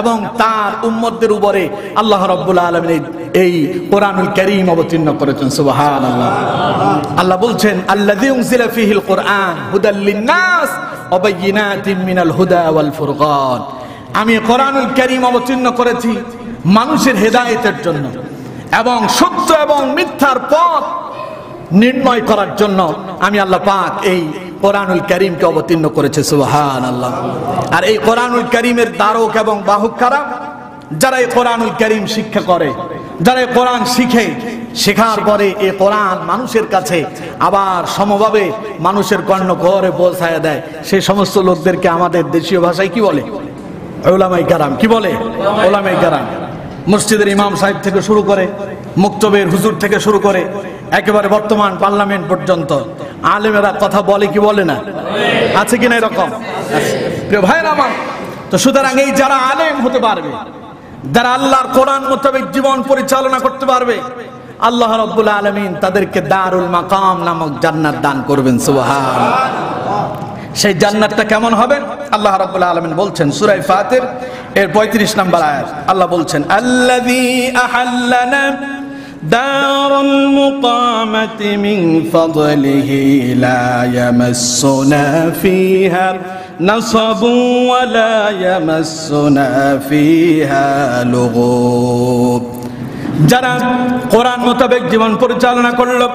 এবং তার উম্মতদের উপরে আল্লাহ রাব্বুল আলামিন এই কোরআনুল কারীম অবতীর্ণ করেছেন, সুবহানাল্লাহ। আল্লাহ বলছেন আল্লাহ কোরআন হুদাল লিন-নাস ওয়া মিনাল হুদা ওয়াল ফুরকান। আমি কোরআনুল কারীম অবতীর্ণ করেছি মানুষের হেদায়েতের জন্য এবং সত্য এবং মিথ্যার পথ নির্ণয় করার জন্য আমি আল্লাহ পাক এই কোরআনুল করিমকে অবতীর্ণ করেছে সুবহান আল্লাহ আর এই কোরআনুল করিমের দ্বারক এবং বাহক কারা যারা এই কোরআনুল করিম শিক্ষা করে, যারা কোরআন শিখে, শেখার পরে এ কোরআন মানুষের কাছে আবার সমভাবে মানুষের কর্ণ ঘরে পৌঁছায় দেয়। সেই সমস্ত লোকদেরকে আমাদের দেশীয় ভাষায় কি বলে? ওলামাই কারাম, কি বলে? ওলামাই কারাম। মসজিদের ইমাম সাহেব থেকে শুরু করে, মুক্তবের হুজুর থেকে শুরু করে একেবারে বর্তমান পার্লামেন্ট পর্যন্ত। আলেমেরা কথা বলে কি বলে না? আছে কিনা এরকম? আমার, তো সুতরাং এই যারা আলেম হতে পারবে, যারা আল্লাহর কোরআন মোতাবেক জীবন পরিচালনা করতে পারবে, আল্লাহ রব্বুল আলমিন তাদেরকে দারুল মাকাম নামক জান্নাত দান করবেন সুবহান সেই জান্নাতটা কেমন হবে? আল্লাহ রাব্বুল আলামিন বলছেন, সূরা ফাতির, এর 35 নম্বর আয়াত। আল্লাহ বলছেন আহাল্লানা دار المقامة من فضله لا يمسنا فيها نصب ولا يمسنا فيها لغوب যারা কোরআন মোতাবেক জীবন পরিচালনা করলো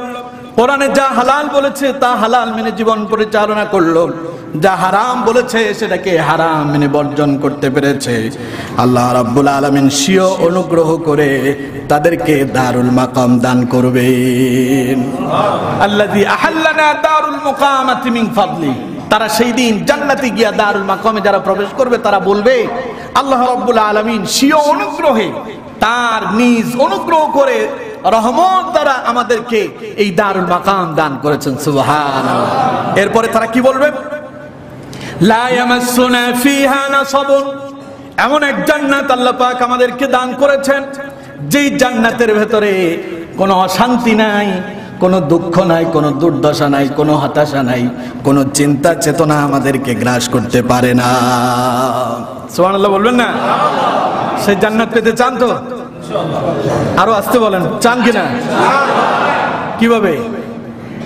কোরআনে যা হালাল বলেছে তা হালাল মেনে জীবন পরিচালনা করলো যা হারাম বলেছে সেটাকে হারাম মেনে বর্জন করতে পেরেছে। আল্লাহ রাব্বুল আলমিন স্বীয় অনুগ্রহ করে তাদেরকে দারুল মাকাম দান করবেন। আল্লাযী আহাল্লানা দারুল মুকামাতি মিন ফাদলি। তারা সেই দিন জান্নাতে গিয়া দারুল মাকামে যারা প্রবেশ করবে, তারা বলবে, আল্লাহ রাব্বুল আলামিন স্বীয় অনুগ্রহে তার নিজ অনুগ্রহ করে রহমত দ্বারা আমাদেরকে এই দারুল মাকাম দান করেছেন। সুবহান এরপরে তারা কি বলবে? এমন এক জান্নাত আল্লাহ পাক আমাদেরকে দান করেছেন যেই জান্নাতের ভেতরে কোনো অশান্তি নাই কোনো দুঃখ নাই কোনো দুর্দশা নাই কোনো হতাশা নাই কোনো চিন্তা চেতনা আমাদেরকে গ্রাস করতে পারে না। সুবহানাল্লাহ বলবেন না? সেই জান্নাত পেতে চান তো? আরও আসতে বলেন চান কিনা? কীভাবে?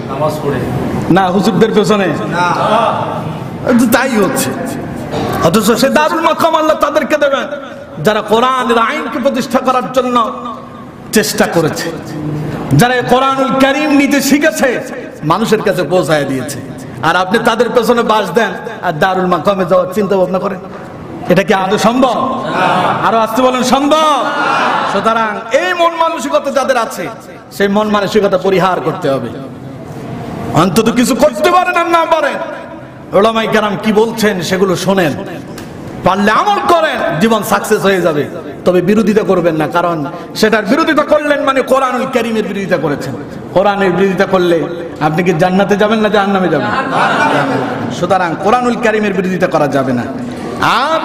নামাজ পড়ে। না হুজুরদের পেছনে? তাই হচ্ছে। অথচ সে দারুল মাকাম আল্লাহ তাদেরকে দেবেন যারা কোরআনের আইনকে প্রতিষ্ঠা করার জন্য চেষ্টা করেছে। যারা কোরআনুল করিম নিতে শিখেছে, মানুষের কাছে পৌঁছায় দিয়েছে। আর আপনি তাদের পেছনে বাস দেন আর দারুল মাকামে যাওয়ার চিন্তা ভাবনা করেন। এটা কি আদৌ সম্ভব? আরও আসতে বলেন, সম্ভব? সুতরাং এই মন মানসিকতা যাদের আছে, সেই মন মানসিকতা পরিহার করতে হবে। অন্তত কিছু করতে পারেন আর না পারেন। ওলামাই কারাম কি বলছেন সেগুলো শোনেন। পারলে আমল করেন, জীবন সাকসেস হয়ে যাবে। তবে বিরোধিতা করবেন না, কারণ সেটার বিরোধিতা করলেন মানে কোরআনুল কারিমের বিরোধিতা করেছেন। কোরআনের বিরোধিতা করলে আপনি কি জান্নাতে যাবেন না জাহান্নামে যাবেন? সুতরাং কোরআনুল কারিমের বিরোধিতা করা যাবে না। আর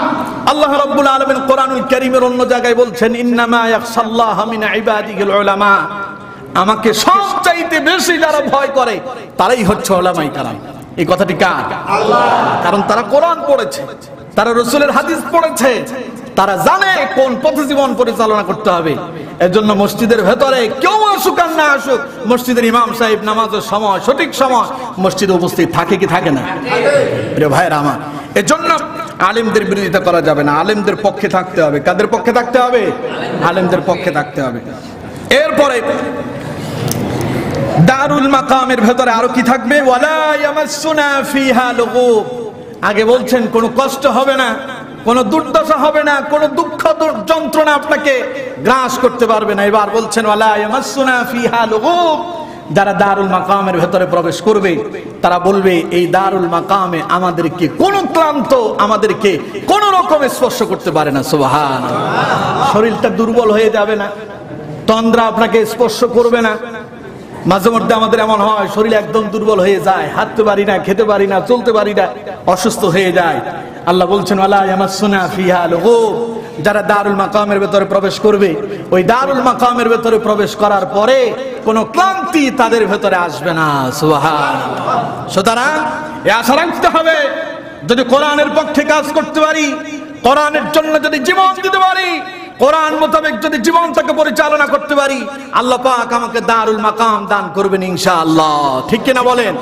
আল্লাহ রাব্বুল আলামিন কোরআনুল কারিমের অন্য জায়গায় বলছেন, ইন্নামা ইয়াখশাল্লাহ মিন ইবাদিহিল উলামা। আমাকে সবচাইতে বেশি যারা ভয় করে, তারাই হচ্ছে ওলামাই কারাম। এই কথাটি কার? কারণ তারা কোরআন পড়েছে, তারা রসুলের হাদিস পড়েছে, তারা জানে কোন পথে জীবন পরিচালনা করতে হবে। এজন্য মসজিদের ভেতরে কেউ আসুক আর না আসুক, মসজিদের ইমাম সাহেব নামাজের সময়, সঠিক সময় মসজিদে উপস্থিত থাকে কি থাকে না? প্রিয় ভাইয়ের আমার, এজন্য আলেমদের বিরোধিতা করা যাবে না। আলেমদের পক্ষে থাকতে হবে। কাদের পক্ষে থাকতে হবে? আলেমদের পক্ষে থাকতে হবে। এরপরে দারুল মাকামের ভেতরে আরও কি থাকবে? আগে বলছেন, কোনো কষ্ট হবে না, কোনো দুর্দশা হবে না, কোনো দুঃখ যন্ত্রণা আপনাকে গ্রাস করতে পারবে না। এবার বলছেন যারা দারুল মাকামের ভেতরে প্রবেশ করবে, তারা বলবে, এই দারুল মাকামে আমাদেরকে কোন ক্লান্ত, আমাদেরকে কোন রকম স্পর্শ করতে পারে না। সুবহান শরীরটা দুর্বল হয়ে যাবে না, তন্দ্রা আপনাকে স্পর্শ করবে না। মাঝে মধ্যে আমাদের এমন হয়, শরীর একদম দুর্বল হয়ে যায়, হাঁটতে পারি না, খেতে পারি না, চলতে পারি না, অসুস্থ হয়ে যায়। আল্লাহ বলছেন আল্লাহ ফিহা লুগুব যারা দারুল মাকামের ভেতরে প্রবেশ করবে, ওই দারুল মাকামের ভেতরে প্রবেশ করার পরে কোনো ক্লান্তি তাদের ভেতরে আসবে না সুবহান সুতরাং, এ আশা রাখতে হবে, যদি কোরআনের পক্ষে কাজ করতে পারি, কোরআনের জন্য যদি জীবন দিতে পারি কোরআন মোতাবেক যদি জীবনটাকে পরিচালনা করতে পারি, আল্লাহ পাক আমাকে দারুল মাকাম দান করবেন ইনশাআল্লাহ। ঠিক কিনা বলেন?